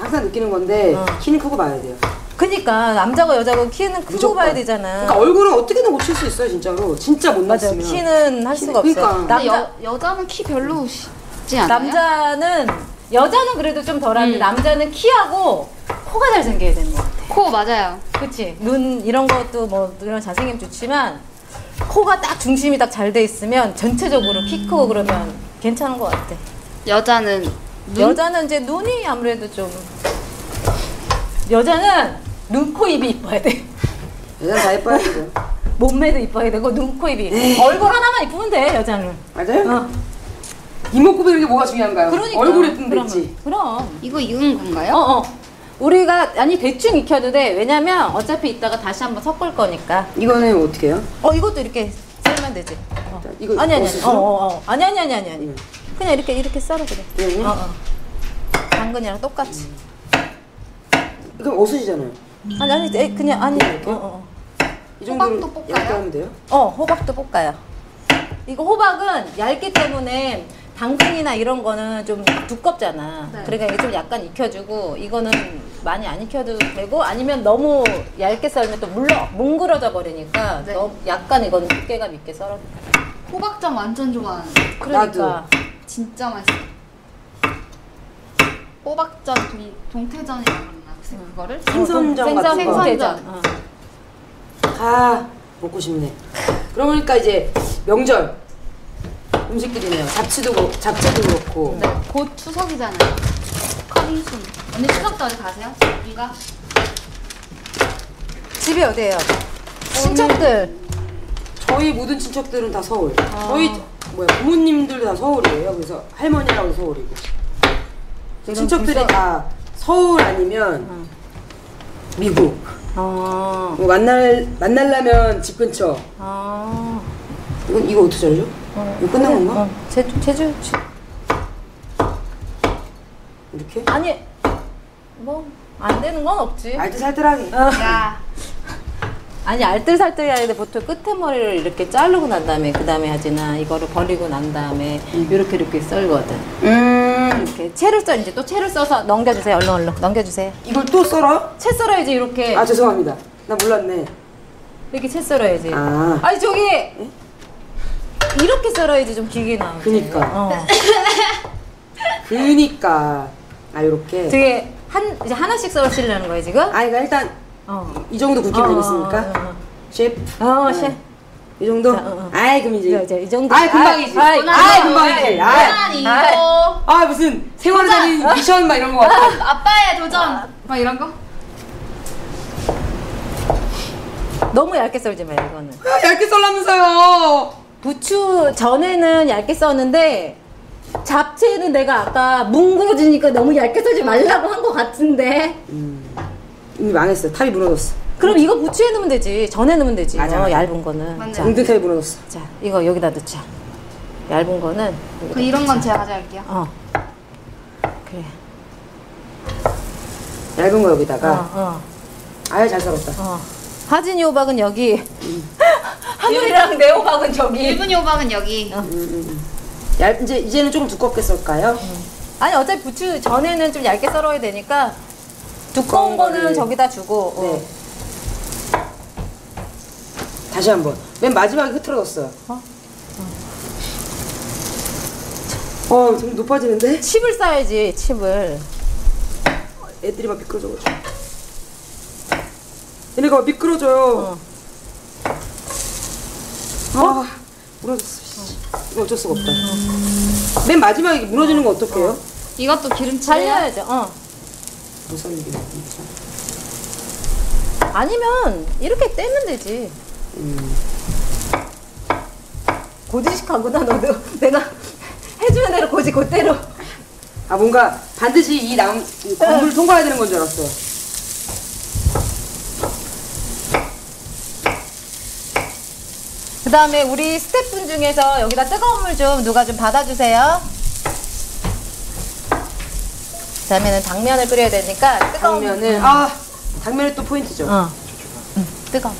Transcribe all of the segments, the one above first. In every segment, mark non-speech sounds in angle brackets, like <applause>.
항상 느끼는 건데 어. 키는 크고 봐야 돼요. 그니까 남자고 여자고 키는 크고 무조건. 봐야 되잖아. 그러니까 얼굴은 어떻게든 고칠 수 있어요, 진짜로. 진짜 못 맞아. 났으면. 키는 할 수가 없어요. 그러니까. 근데 남자 여, 여자는 키 별로지 않아요? 남자는 여자는 그래도 좀 덜한데 음. 남자는 키하고 코가 잘 생겨야 되는 것 같아. 코 맞아요. 그치? 눈 이런 것도 뭐 이런 잘생김 좋지만 코가 딱 중심이 딱 잘 돼 있으면 전체적으로 키 크고 그러면 괜찮은 것 같아. 여자는 눈? 여자는 이제 눈이 아무래도 좀 여자는 눈, 코, 입이 이뻐야 돼. 여자는 다 예뻐야 돼요. 몸매도 이뻐야 되고 눈, 코, 입이 얼굴 하나만 이쁘면 돼 여자는. 맞아요? 어. 이목구비 이게 뭐가 중요한가요? 그러니까 얼굴 그러면. 됐지. 그럼. 이거 익은 건가요? 어, 어. 우리가 아니 대충 익혀도 돼. 왜냐면 어차피 이따가 다시 한번 섞을 거니까. 이거는 어떻게 해요? 어 이것도 이렇게 썰면 되지. 어. 자, 이거 아니 아니 아니. 어슷으로? 어, 어, 어. 아니 아니 아니 아니 아니. 음. 그냥 이렇게 이렇게 썰어 그래. 그래요? 어, 어. 당근이랑 똑같이. 그럼 어슷이잖아요. 아니 아니 에, 그냥 아니. 이렇게? 어, 어. 이 정도로 호박도 볶아요? 이렇게 하면 돼요? 어 호박도 볶아요. 이거 호박은 얇기 때문에 당근이나 이런 거는 좀 두껍잖아. 네. 그러니까 이게 좀 약간 익혀주고 이거는 많이 안 익혀도 되고 아니면 너무 얇게 썰면 또 물러 뭉그러져 버리니까 네. 너무 약간 이거는 두께감 있게 썰어. 호박전 완전 좋아하는데. 그러니까 진짜 맛있어. 호박전 동, 동태전이라고 그러나 혹시 그거를? 생선전 생선 같은 거. 생선전. 어. 아 먹고 싶네. 그러니까 이제 명절 음식들이네요. 잡채도 그렇고, 잡채도 그렇고. 네, 곧 추석이잖아요. 커밍순. 언니 추석도 어디 가세요? 우리가? 집이 어디예요? 친척들. 저희 모든 친척들은 다 서울. 저희 뭐야 부모님들도 다 서울이에요. 그래서 할머니라고 서울이고. 친척들이 불쌍- 다 서울 아니면 미국. 어. 뭐 만날 만날라면 집 근처. 아. 이건 이거 어떻게 잘죠? 어. 이거 끝난 건가? 어. 제주 제주. 제- 이렇게? 아니 뭐 안 되는 건 없지. 알뜰살뜰하게. 야. 아니 알뜰살뜰이 아닌데 보통 끝에 머리를 이렇게 자르고 난 다음에 그 다음에 하지나 이거를 버리고 난 다음에 이렇게 이렇게 썰거든. 음. 이렇게 채를 써 이제 또 채를 써서 넘겨주세요. 얼른 얼른 넘겨주세요. 이걸 또 썰어요? 채 썰어야지 이렇게 아 죄송합니다. 나 몰랐네. 이렇게 채 썰어야지. 아. 아니 저기 이렇게 썰어야지 좀 길게 나오지. 그니까. 어. 그니까. 아 요렇게. 되게 한 이제 하나씩 썰으시려는 거예요 지금? 아 이거 일단 어. 이 정도 굵기면 되겠습니까? 어, 셰프. 어, 어. 어, 네. 셰. 이 정도? 자, 어, 어. 아이 그럼 이제. 이제, 이제 이 정도. 아이 금방이지. 아이, 아이, 아이, 금방이지. 아이, 아이. 아 무슨 달인 미션 막 이런 거 같아. <laughs> 아빠의 도전. 막 이런 거? 너무 얇게 썰지 마요 이거는. 아, <laughs> 얇게 썰라면서요. 부추 전에는 얇게 썼는데 잡채는 내가 아까 뭉그러지니까 너무 얇게 썰지 말라고 한것 같은데. 이미 망했어. 탑이 무너졌어. 그럼 이거 부추에 넣으면 되지. 전에 넣으면 되지. 맞아, 어, 맞아. 얇은 거는. 맞네. 자, 웅든 탑이 무너졌어. 자, 이거 여기다 넣자. 얇은 거는. 여기다 그 이런 건 넣자. 제가 가져갈게요. 어. 그래. 얇은 거 어, 여기다가. 어, 아유 잘 썰었다. 어. 하진이 호박은 여기. <laughs> 하늘이랑 내 호박은 저기. 일분이 호박은 여기. 얇 이제 이제는 조금 두껍게 썰까요? 아니 어차피 부추 전에는 좀 얇게 썰어야 되니까 두꺼운 거는. 저기다 주고. 어. 네. 다시 한번. 맨 마지막에 흐트러졌어요. 어? 어, 좀 높아지는데? 칩을 싸야지 칩을. 애들이 막 미끄러져가지고. 얘네가 막 미끄러져요. 어. 아, 무너졌어. 씨. 이거 어쩔 수가 없다. 맨 마지막에 무너지는 거 어떡해요? 이것도 기름칠. 잘려야죠. 어. 못 썰는 게. 아니면 이렇게 떼면 되지. 음. 고지식하구나 너도. <laughs> 내가 해주는 대로 고지 그대로. 아, 뭔가 반드시 이 남, 이 건물을 통과해야 되는 건 줄 알았어요. 그 다음에 우리 스태프분 중에서 여기다 뜨거운 물 좀 누가 좀 받아주세요. 그 다음에는 당면을 끓여야 되니까 뜨거운 당면을, 아, 당면이 또 포인트죠. 어. 응, 뜨거워.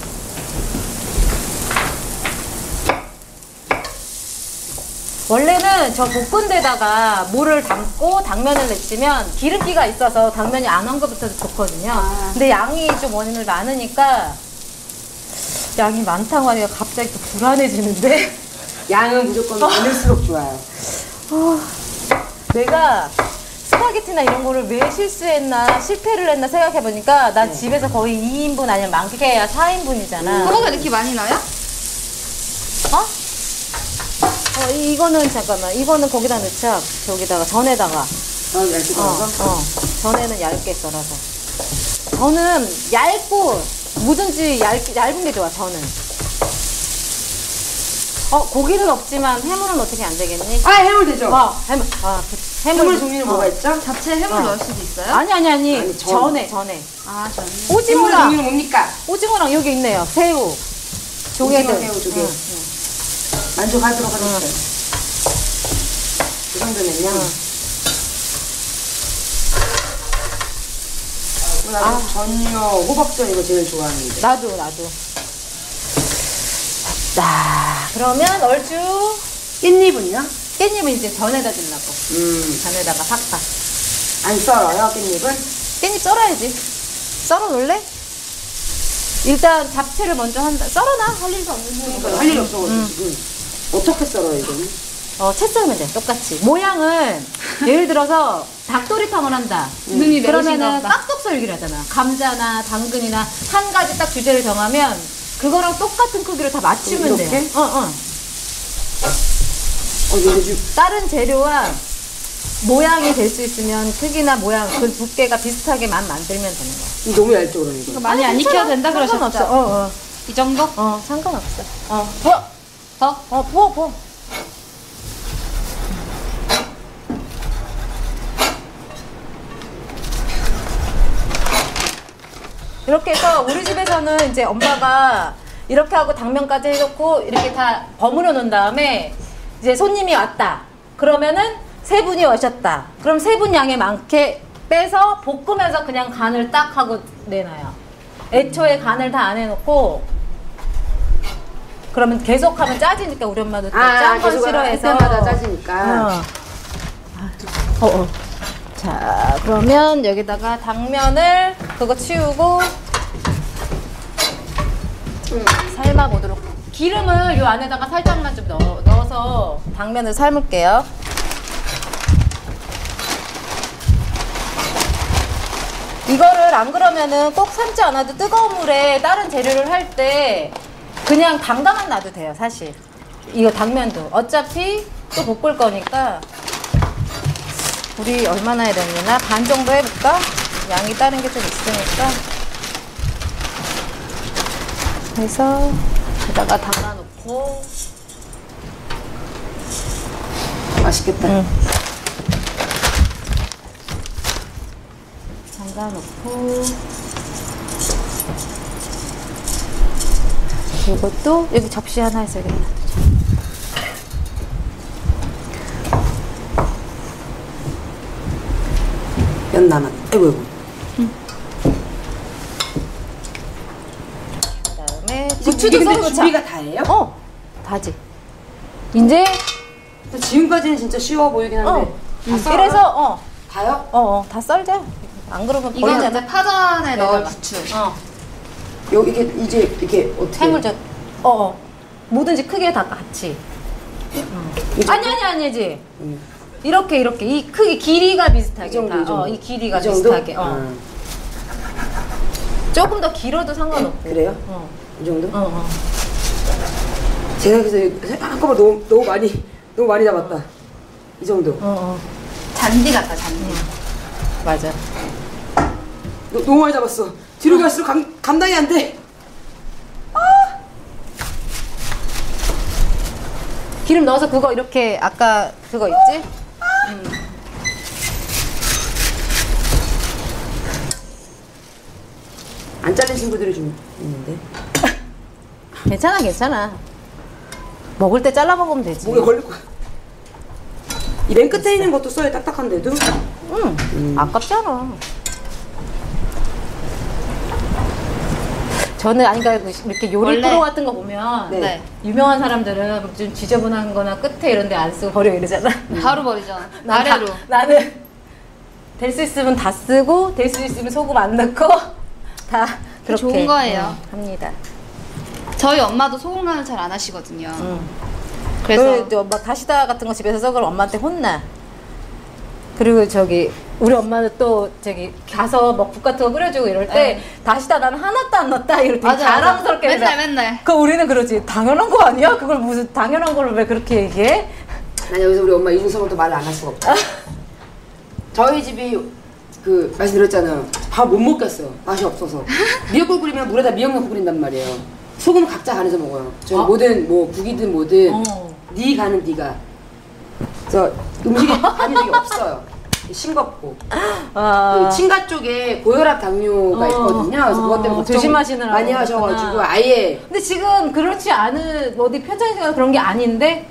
원래는 저 볶은 데다가 물을 담고 당면을 내치면 기름기가 있어서 당면이 안 엉겨붙어서 좋거든요. 아. 근데 양이 좀 원인을 많으니까 양이 많다고 하니까 갑자기 또 불안해지는데 <laughs> 양은 무조건 많을수록 좋아요. 내가 스파게티나 이런 거를 왜 실수했나 실패를 했나 생각해보니까 난 네. 집에서 거의 2인분 아니면 많게야 4인분이잖아. 그거가 이렇게 많이 나요? 어? 어, 이- 이거는 잠깐만. 이거는 거기다 넣자. 저기다가 전에다가. 어, 얇게 어, 썰어서. 어. 전에는 얇게 썰어서. 저는 얇고 뭐든지 얇, 얇은 게 좋아. 저는. 어 고기는 없지만 해물은 어떻게 안 되겠니? 아, 해물 되죠? 어 해물. 아 그, 해물. 해물 종류는 어. 뭐가 있죠? 잡채 해물 어. 넣을 수도 있어요? 아니 아니 아니. 아니, 전. 전에 전에. 아. 해물 오징어랑 종류는 뭡니까? 오징어랑 여기 있네요. 새우. 조개들. 오징어, 새우, 조개. 응, 만족하도록 하겠어요. 그 정도면요. 응. 나도 전혀 호박전 이거 제일 좋아하는데. 나도 나도. 자 그러면 얼추 깻잎은요? 깻잎은 이제 전에다 주려고. 음, 전에다가 팍팍. 안 썰어요, 깻잎은? 깻잎 썰어야지. 썰어 놓을래? 일단 잡채를 먼저 한다. 썰어놔 할 일도 없는 그러니까 할 일이 없어가지고 지금. 어떻게 썰어요, 이거는? 어, 채 썰면 돼. 똑같이. 모양은 예를 들어서 닭도리탕을 한다. 눈이 그러면은 매우신가 보다. 깍둑 썰기를 하잖아. 감자나 당근이나 한 가지 딱 주제를 정하면 그거랑 똑같은 크기로 다 맞추면 이렇게? 돼. 어, 어. 어, 지금 다른 재료와 모양이 될 수 있으면 크기나 모양, 그 두께가 비슷하게만 만들면 되는 거야. 이거 너무 얇죠, 그럼 이거? 많이 안 익혀야 된다 상관없어. 그러셨죠? 어, 어. 이 정도? 어, 상관없어. 어, 부어. 더? 어, 부어, 부어. 이렇게 해서 우리 집에서는 이제 엄마가 이렇게 하고 당면까지 해놓고 이렇게 다 버무려 놓은 다음에 이제 손님이 왔다. 그러면은 세 분이 오셨다. 그럼 세 분 양에 많게 빼서 볶으면서 그냥 간을 딱 하고 내놔요. 애초에 간을 다 안 해놓고 그러면 계속 하면 짜지니까 우리 엄마도 아, 짠건 계속 싫어해서 할 때마다 짜지니까. 어. 어, 어. 자, 그러면 여기다가 당면을 그거 치우고 삶아 보도록. 기름을 요 안에다가 살짝만 좀 넣어, 넣어서 당면을 삶을게요. 이거를 안 그러면은 꼭 삶지 않아도 뜨거운 물에 다른 재료를 할 때 그냥 담가만 놔도 돼요, 사실. 이거 당면도. 어차피 또 볶을 거니까 우리 얼마나 해야 되나? 반 정도 해볼까? 양이 다른 게 좀 있으니까. 그래서 여기다가 담아놓고 맛있겠다. 응. 담가놓고 이것도 여기 접시 하나 있어야겠다. 면 남았. 아이고, 아이고. 그다음에 이제 부추도 이게 근데 썰어 놓자. 준비가 다예요? 어, 다지. 이제 지금까지는 진짜 쉬워 보이긴 한데. 어, 다 썰어요? 그래서 어, 다요? 어, 어, 다 썰자. 안 그러면 이건. 이제 파전에 넣을. 부추. 어, 여기 이게 이제 이게 어떻게? 해물젓. 어, 어. 뭐든지 크게 다 같이. 이 정도? 아니 아니 아니지. 음. 이렇게 이렇게 이 크기 길이가 비슷하게 이 정도, 다. 이 정도. 어, 이 길이가 이? 비슷하게. 어. 아, 조금 더 길어도 상관없고. 그래요? 어. 이 정도? 어, 어. 제가 그래서 한꺼번에 너무 너무 많이 너무 많이 잡았다. 이 정도. 어, 어. 잔디 같다, 잔디. 맞아. 너, 너무 많이 잡았어. 뒤로 갈수록 감, 감당이 안 돼. 기름 넣어서 그거 이렇게 아까 그거 있지? 안 잘린 친구들이 좀 있는데 <coughs> 괜찮아 괜찮아. 먹을 때 잘라 먹으면 되지. 목에 걸릴 거야. 이맨 끝에 있는 것도 써야 딱딱한데도. 응. 아깝잖아. 저는 아니 그러니까 이렇게 요리 원래- 프로 같은 거 보면 네. 네. 유명한 사람들은 좀 지저분한 거나 끝에 이런 데 안 쓰고 버려 이러잖아. 바로 버리죠. <laughs> 난 아래로. 다- 나는 될 수 있으면 다 쓰고 될 수 있으면 소금 안 넣고 다 그렇게 좋은 거예요. 음, 합니다. 저희 엄마도 소금 간을 잘 안 하시거든요. 음. 그래서 그래서 막 다시다 같은 거 집에서 썩으면 엄마한테 혼나. 그리고 저기 우리 엄마는 또 저기 가서 뭐 국 같은 거 끓여주고 이럴 때 네. 다시다 난 하나도 안 넣었다 이럴 때 맞아, 맞아. 자랑스럽게 맨날. 맨날. 그 우리는 그러지 당연한 거 아니야? 그걸 무슨 당연한 걸 왜 그렇게 얘기해? 난 여기서 우리 엄마 또 말을 안 할 수가 없다. <laughs> 저희 집이 그 말씀드렸잖아요. 밥 못 먹겠어요. 맛이 없어서. <laughs> 미역국 끓이면 물에다 미역 넣고 끓인단 말이에요. 소금 각자 간해서 먹어요. 저는 아. 뭐든 뭐 국이든 뭐든 어. 네 가는 네가. 그래서 음식에 <laughs> 간이 되게 없어요. 싱겁고. 아, 그 친가 쪽에 고혈압 당뇨가 어. 있거든요. 그래서 그것 때문에 어, 걱정 조심하시느라고 많이 하셔가지고 그렇구나. 아예 근데 지금 그렇지 않은 어디 편찬이가 그런 게 아닌데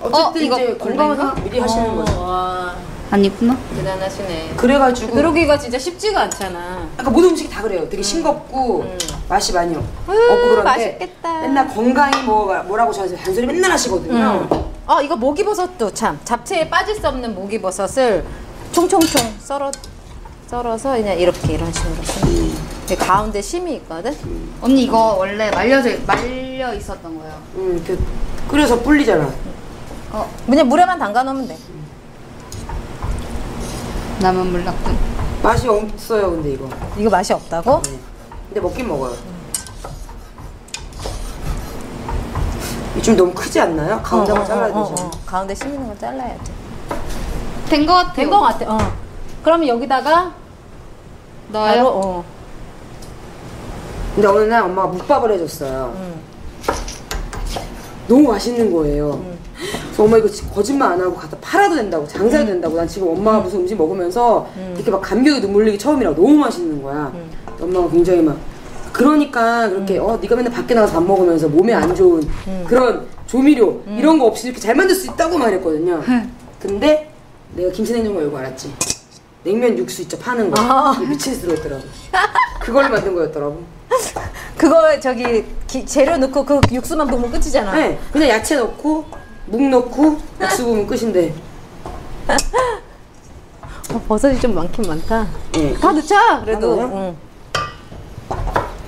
어쨌든 어, 이거 이제? 생각 미리 하시는 어, 거죠. 와, 아니구나. 대단하시네. 그래가지고 그러기가 진짜 쉽지가 않잖아. 아까 모든 음식이 다 그래요. 되게 싱겁고 음. 맛이 많이 없- 으, 없고 그런데 맛있겠다. 맨날 건강이 뭐 뭐라고 저한테 잔소리 맨날 하시거든요. 음. 어 이거 목이버섯도 참 잡채에 빠질 수 없는 목이버섯을 총총총 썰어 썰어서 그냥 이렇게 이런 식으로 쓰는 거. 가운데 심이 있거든. 언니 이거 원래 말려져 말려 있었던 거예요. 음, 그 끓여서 불리잖아. 어 그냥 물에만 담가 놓으면 돼. 나만 몰랐군. 맛이 없어요, 근데 이거. 이거 맛이 없다고? 네. 근데 먹긴 먹어요. 이좀 너무 크지 않나요? 가운데만 잘라야 어, 어, 되잖아. 어. 가운데 심 있는 거 잘라야 돼. 된 거 같아요. 된 거 같아. 어. 그러면 여기다가 넣어요. 바로 어. 근데 어느 날 엄마가 묵밥을 해줬어요. 음. 너무 맛있는 거예요. 그래서 엄마 이거 거짓말 안 하고 갖다 팔아도 된다고 장사해도 음. 된다고 난 지금 엄마가 무슨 음식 먹으면서 이렇게 막 감격이 눈물 흘리기 처음이라고 너무 맛있는 거야. 음. 엄마가 굉장히 막 그러니까 그렇게 어 네가 맨날 밖에 나가서 밥 먹으면서 몸에 안 좋은 음. 그런 조미료 이런 거 없이 이렇게 잘 만들 수 있다고 말했거든요. 근데 내가 김치냉장고 열고 알았지. 냉면 육수 있죠 파는 거 아. 그게 미친 듯이 들어있더라고. 그걸 만든 거였더라고. <laughs> 그거 저기 기- 재료 넣고 그 육수만 부으면 끝이잖아. 네, 그냥 야채 넣고 묵 넣고 육수 부으면 끝인데. <laughs> 어, 버섯이 좀 많긴 많다. 예. 다 넣자. 그래도. 응.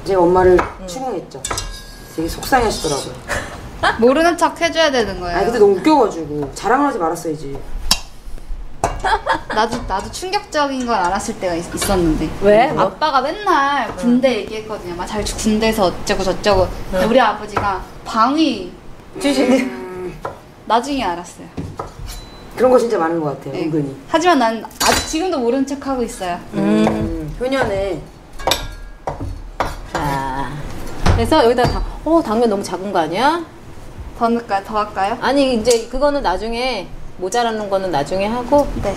제가 엄마를 음. 추궁했죠. 되게 속상해하시더라고요. 모르는 척 해줘야 되는 거예요. 아니 근데 너무 웃겨가지고 자랑을 하지 말았어야지. <laughs> 나도 나도 충격적인 걸 알았을 때가 있, 었는데 왜? 뭐? 아빠가 맨날 군대 얘기했거든요. 막 자기 군대에서 어쩌고 저쩌고. 근데 우리 아버지가 방위 주시네. 음, 나중에 알았어요. 그런 거 진짜 많은 것 같아요. 네. 은근히. 하지만 난 아직 지금도 모르는 척 하고 있어요. 음, 효년에 자. 그래서 여기다 다, 어, 당면 너무 작은 거 아니야? 더 넣을까요? 더 할까요? 아니, 이제 그거는 나중에, 모자라는 거는 나중에 하고. 네.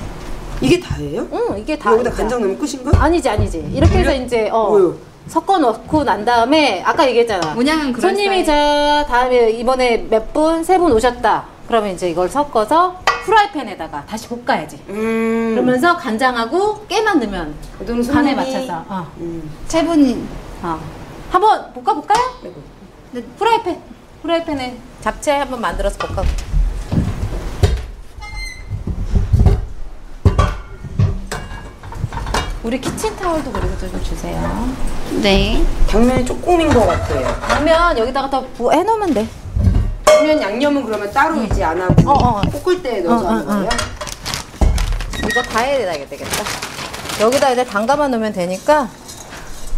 이게 다예요? 응, 이게 다. 여기다. 간장 넣으면 끝인가? 아니지, 아니지. 이렇게 해서 이제, 어. 뭐요? 섞어 놓고 난 다음에, 아까 얘기했잖아. 모양은 그럴싸해. 손님이 자, 다음에 이번에 몇 분, 세 분 오셨다. 그러면 이제 이걸 섞어서 프라이팬에다가 다시 볶아야지. 음. 그러면서 간장하고 깨만 넣으면 간에 손님이- 맞춰서. 어. 음. 세 분이 어. 한번 볶아 볼까요? 아이고. 네, 프라이팬. 프라이팬에 잡채 한번 만들어서 볶아. 우리 키친타올도 그리고 좀 주세요. 네. 당면이 조금인 것 같아요. 그러면 여기다가 더 부- 해놓으면 돼. 당면 양념은 그러면 따로 이제 안 하고 어, 어. 볶을 때 넣어서 어, 어, 하는 거예요? 이거 다 해야 되겠다. 여기다 이제 담가만 놓으면 되니까.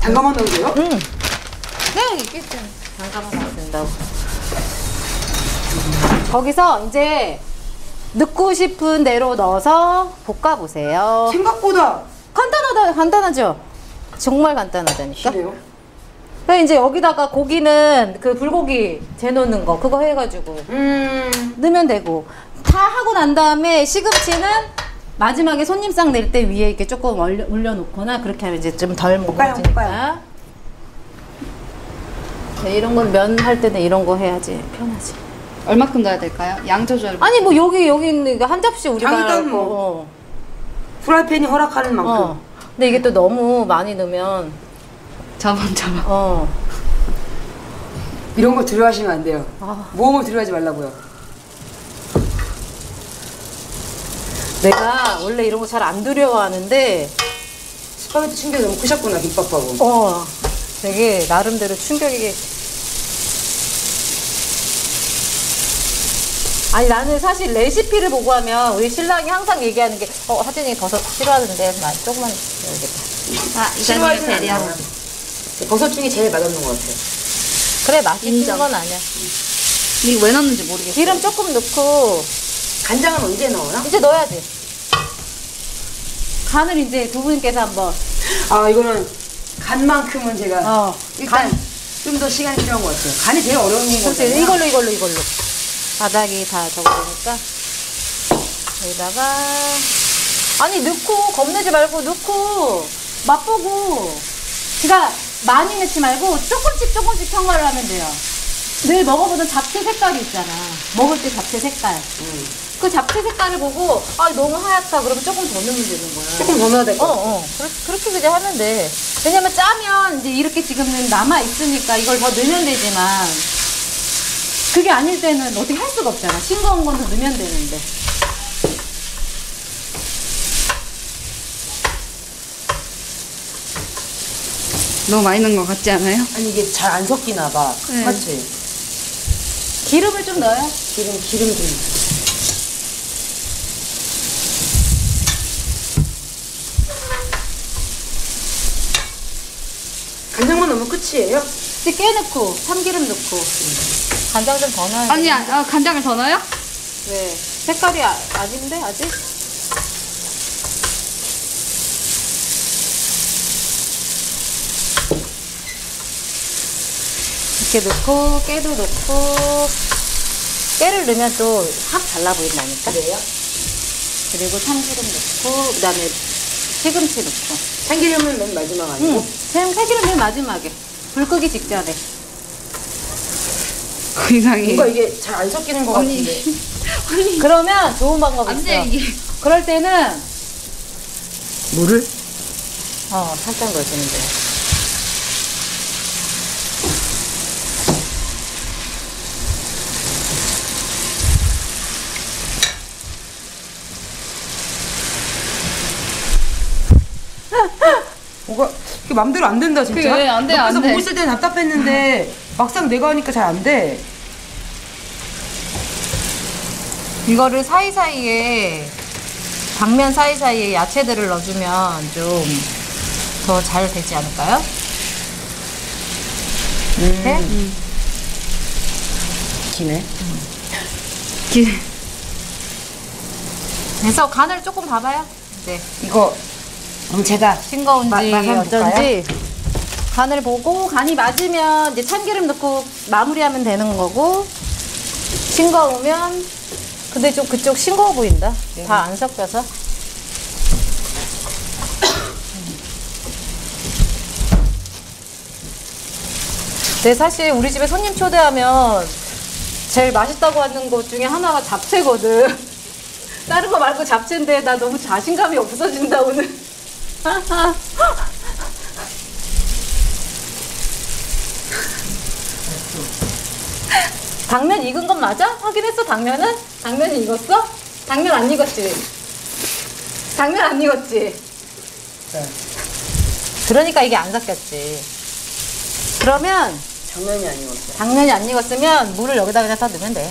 잠깐만 넣어도 돼요? 응. 네, 이게 좀 잠깐만 넣으면 된다고. 거기서 이제 넣고 싶은 대로 넣어서 볶아보세요. 생각보다 간단하다, 간단하죠? 정말 간단하다니까? 그래 이제 여기다가 고기는 그 불고기 재놓는 거 그거 해가지고 음. 넣으면 되고 다 하고 난 다음에 시금치는 마지막에 손님 상 낼 때 위에 이렇게 조금 올려, 올려놓거나 그렇게 하면 이제 좀 덜 먹어지니까 네, 이런 건 면 할 때는 이런 거 해야지 편하지 얼마큼 넣어야 될까요? 양 조절. 아니 뭐 여기 여기 있는 한 접시 우리가 거, 뭐. 프라이팬이 허락하는 어. 만큼. 어. 근데 이게 또 너무 많이 넣으면 저번 저번. 어 이런 거 두려워하시면 안 돼요. 아. 모험을 두려워하지 말라고요. 내가 원래 이런 거 잘 안 두려워하는데 스파게티 충격이 너무 크셨구나 김밥하고. 어 되게 나름대로 충격이 아니 나는 사실 레시피를 보고 하면 우리 신랑이 항상 얘기하는 게어 하진이 버섯 싫어하는데 나 조금만 넣어야겠다 아, 배려. 않아요. 버섯 중에 제일 맛없는 것 같아요. 그래 맛있는. 건 아니야 이거 왜 넣는지 모르겠어. 기름 조금 넣고 간장은 언제 넣어요? 이제 넣어야지 간을 이제 두 분께서 한번 아 이거는 간만큼은 제가 어, 일단 간. 좀 더 시간이 필요한 것 같아요. 간이 제일 어려운 거잖아요. 이걸로 이걸로 이걸로 바닥이 다 적어되니까 여기다가 아니 넣고 겁내지 말고 넣고 맛보고 그러니까 많이 넣지 말고 조금씩 조금씩 평가를 하면 돼요 늘 먹어보던 잡채 색깔이 있잖아 먹을 때 잡채 색깔 음. 그 잡채 색깔을 보고 아 너무 하얗다 그러면 조금 더 넣으면 되는 거야 조금 더 넣어야 될것 어. 어. 그렇게, 그렇게 그냥 하면 돼. 왜냐면 짜면 이제 이렇게 지금은 남아 있으니까 이걸 더 넣으면 되지만, 그게 아닐 때는 어떻게 할 수가 없잖아. 싱거운 건도 넣으면 되는데. 너무 많이 넣은 것 같지 않아요? 아니 이게 잘 안 섞이나 봐. 네. 맞지? 기름을 좀 넣어요. 기름 기름 좀. 간장만 넣으면 끝이에요? 이제 깨 넣고, 참기름 넣고, 간장 좀 더 넣어야 돼. 언니, 아, 어, 간장을 더 넣어요? 왜? 색깔이 아, 아닌데, 아직? 이렇게 넣고, 깨도 넣고, 깨를 넣으면 또 확 달라 보인다니까? 그래요? 그리고 참기름 넣고, 그 다음에 시금치 넣고. 참기름은 맨 마지막 아니고? 응, 참 참기름 맨 마지막에. 불 끄기 직전에. 그 이상해. 뭔가 이게 잘 안 섞이는 것 언니, 같은데. <laughs> 언니. 그러면 좋은 방법이 안 있어. 돼, 이게. 그럴 때는, 물을? 어, 살짝 넣어주면 돼. <laughs> 뭐가 이게 맘대로 안 된다 진짜. 그래, 안 돼, 안 옆에서 돼. 보고 있을 땐 답답했는데 막상 내가 하니까 잘 안 돼. 이거를 사이사이에 당면 사이사이에 야채들을 넣어주면 좀 더 잘 되지 않을까요? 이렇게 기네. 기- 그래서 간을 조금 봐봐요. 이제 이거 그럼 제가 싱거운지 한번 어쩐지 간을 보고 간이 맞으면 이제 참기름 넣고 마무리하면 되는 거고 싱거우면 근데 좀 그쪽 싱거워 보인다. 다안 섞여서. 근데 사실 우리 집에 손님 초대하면 제일 맛있다고 하는 것 중에 하나가 잡채거든. <laughs> 다른 거 말고 잡채인데 나 너무 자신감이 없어진다 오늘. <laughs> 당면 익은 건 맞아? 확인했어 당면은? 당면이 익었어? 당면 안 익었지? 당면 안 익었지? 네. 그러니까 이게 안 섞였지. 그러면 장면이 아니었어요. 당면이 안 익었으면 물을 여기다 그냥 다 넣으면 돼.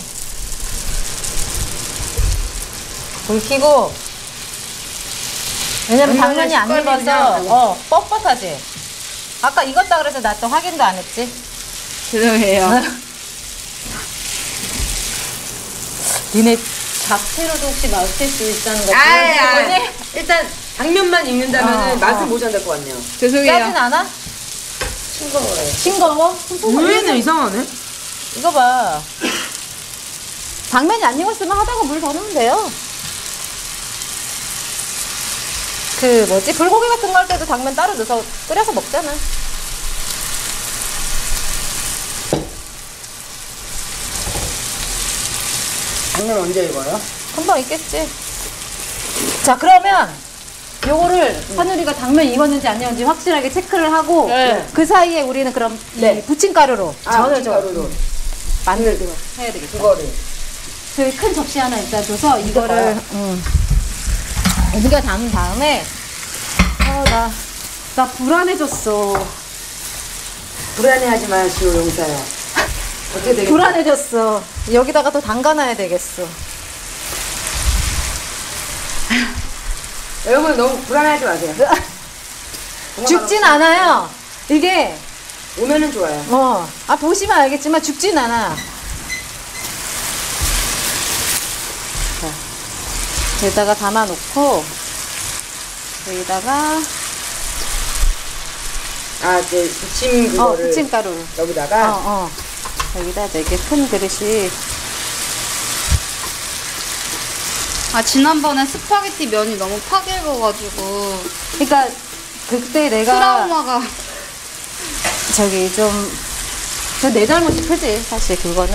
불 켜고 왜냐면 당면이 안 익어서 어 뻣뻣하지. 아까 익었다 그래서 나 또 확인도 안 했지. 죄송해요. 니네 잡채로도 혹시 맛있을 수 있다는 거 아이, 아이. 보여주거니? 일단 당면만 익는다면 어, 맛을 어. 보셔야 될것 같네요. 죄송해요. 짜진 않아? 싱거워요. 싱거워? 의외는 이상하네. 이거 봐. 당면이 안 익었으면 하다가 물 더 넣으면 돼요. 그 뭐지 불고기 같은 거 할 때도 당면 따로 넣어서 끓여서 먹잖아. 당면 언제 익어요? 금방 익겠지. 자 그러면 요거를 산우리가 당면 익었는지 안 익었는지 확실하게 체크를 하고 네. 그 사이에 우리는 그럼 네. 이 부침가루로 아, 전을 좀 가루로 만들도록 해야 되겠다. 그거를. 저희 큰 접시 하나 일단 줘서 이거를. 음, 우리가 담은 다음에 어, 나, 나 불안해졌어. 불안해하지 마시오 용사야. 어떻게. 불안해졌어. 여기다가 또 담가놔야 되겠어. 여러분 너무 불안해하지 마세요. <laughs> 죽진 않아요. 이게 오면은 좋아요. 어, 아 보시면 알겠지만 죽진 않아. 자, 여기다가 담아놓고 여기다가 아, 이제 부침 어 그거를 부침가루. 여기다가 어, 어. 여기다 되게 큰 그릇이 아 지난번에 스파게티 면이 너무 파괴해가지고 그러니까 그때 내가 트라우마가 저기 좀저내 잘못이 크지 사실 그거는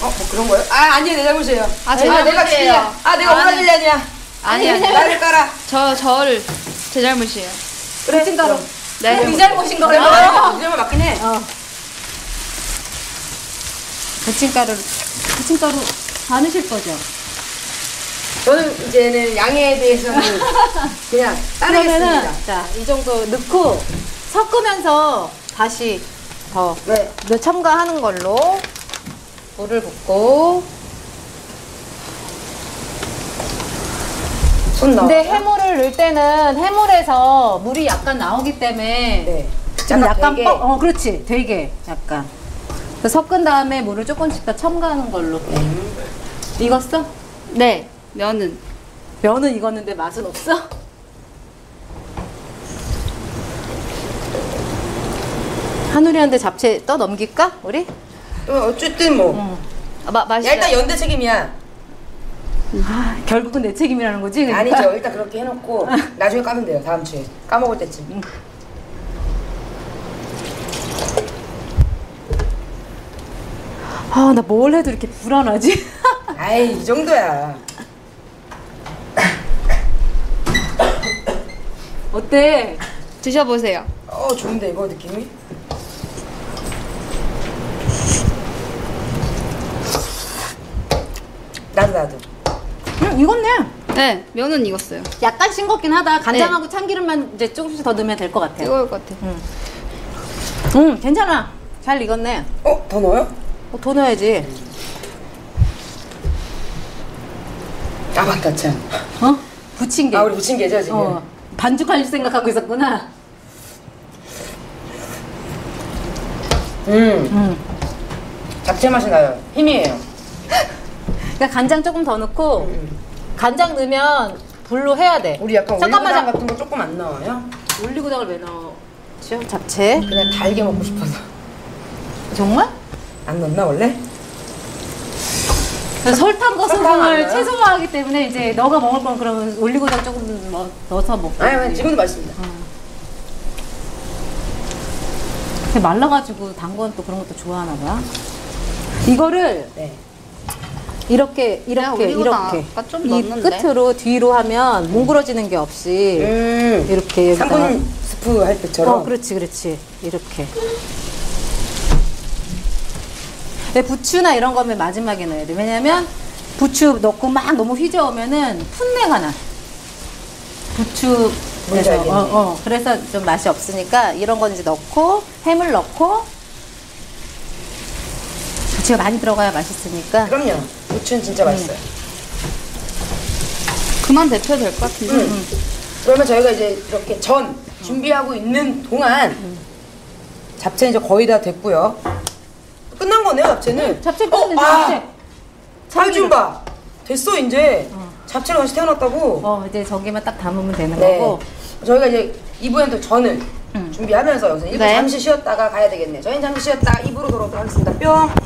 어, 뭐 그런 거요? 아, 아니에요. 내 잘못이에요. 아, 제 내가 잘못이에요. 죽이냐? 아, 내가 아니. 오라질이 아니야. 아니 아니 나를 깔아. 저 저를 제 잘못이에요. 그래. 부침가루. 네. 네 잘못인 그래, 거예요. 맞아. 이 잘못 맞긴 해. 어. 부침가루 부침가루 다 넣으실 거죠? 저는 이제는 양에 대해서는 <laughs> 그냥 따르겠습니다. 자 이 정도 넣고 섞으면서 다시 더 네. 너 첨가하는 걸로 물을 붓고 손 넣어. 근데 해물을 넣을 때는 해물에서 물이 약간 나오기 때문에 네. 좀 약간 되게 뻑, 어 그렇지 되게 약간 섞은 다음에 물을 조금씩 더 첨가하는 걸로 익었어? 네 면은 면은 익었는데 맛은 없어? 한우리한테 잡채 떠 넘길까 우리? 어, 어쨌든 뭐. 아, 마, 야, 맛있어요. 일단 연대 책임이야. 아, 결국은 내 책임이라는 거지? 그러니까. 아니죠. 일단 그렇게 해놓고 나중에 까면 돼요. 다음 주에 까먹을 때쯤. 아, 나 뭘 해도 이렇게 불안하지? <laughs> 아이 이 정도야. 어때? 드셔보세요. 어 좋은데 이거 느낌이? 나도 나도. 응, 익었네. 네 면은 익었어요. 약간 싱겁긴 하다. 간장하고 참기름만 이제 조금씩 더 넣으면 될 것 같아 요. 뜨거울 것 같아. 응, 괜찮아. 잘 익었네. 어 더 넣어요? 어, 더 넣어야지. 아 맞다 참. 어? 부침개. 아 우리 게죠 지금. 어, 반죽할 생각하고 있었구나. 음 응. 잡채 맛이 나요. 힘이에요. 그러니까 간장 조금 더 넣고 간장 넣으면 불로 해야 돼. 우리 약간 잠깐만, 올리고당 잠- 같은 거 조금 안 넣어요? 올리고당을 왜 넣죠? 잡채? 그냥 달게 먹고 싶어서. 정말? 안 넣나 원래? 설탕 안 소금을 넣어요? 최소화하기 때문에 이제 너가 먹을 건 그러면 올리고당 조금 넣- 넣어서 먹고. 아니 지금도 맛있습니다. 근데 말라가지고 당근 또 그런 것도 좋아하나 봐. 이거를 네. 이렇게 이렇게 이렇게 아까 좀이 넣었는데? 끝으로 뒤로 하면 뭉그러지는 게 없이 음. 이렇게 여기다가 3분 스프 할 때처럼. 어, 그렇지, 그렇지. 이렇게. 왜 부추나 이런 거면 마지막에 넣어야 돼. 왜냐면 부추 넣고 막 너무 휘저으면은 풋내가 나. 부추. 그래서. 어, 어. 그래서 좀 맛이 없으니까 이런 건 이제 넣고 해물 넣고 부추가 많이 들어가야 맛있으니까. 그럼요. 부추는 진짜 맛있어요. 그만 데펴도 될것 같은데. 음. 그러면 저희가 이제 이렇게 전 준비하고 있는 동안 잡채 이제 거의 다 됐고요. 끝난 거네요, 잡채는. 잡채 어, 끓는데 아, 잡채. 살좀 봐. 됐어 이제. 잡채로 다시 태어났다고. 어, 이제 저기만 딱 담으면 되는 네. 거고. 저희가 이제 2부엔 또 전을 준비하면서 여기서 1부 네. 잠시 쉬었다가 가야 되겠네. 저희는 잠시 쉬었다가 2부로 돌아오도록 하겠습니다. 뿅.